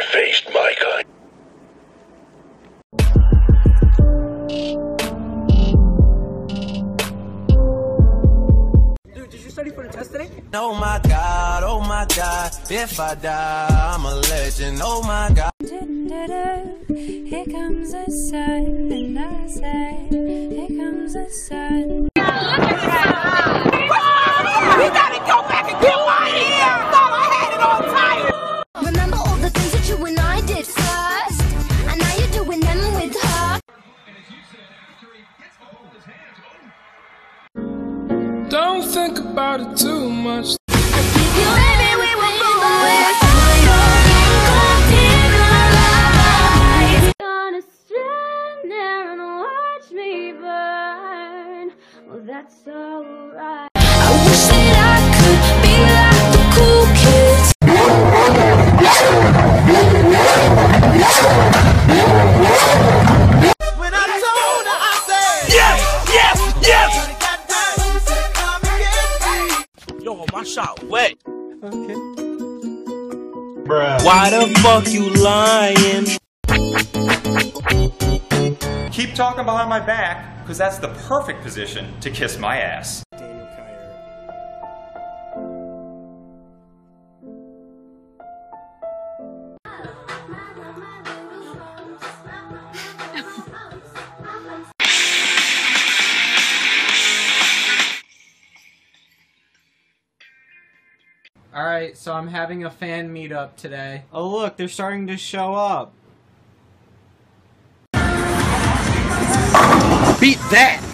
faced my kind. Dude, did you study for the test today? Oh my god, oh my god, if I die, I'm a legend, oh my god. Here comes the sun, and I say, Here comes the sun. Don't think about it too much. You baby, shot wet. Okay. Bruh. Why the fuck you lying? Keep talking behind my back, because that's the perfect position to kiss my ass. Alright, so I'm having a fan meetup today. Oh look, they're starting to show up. Beat that!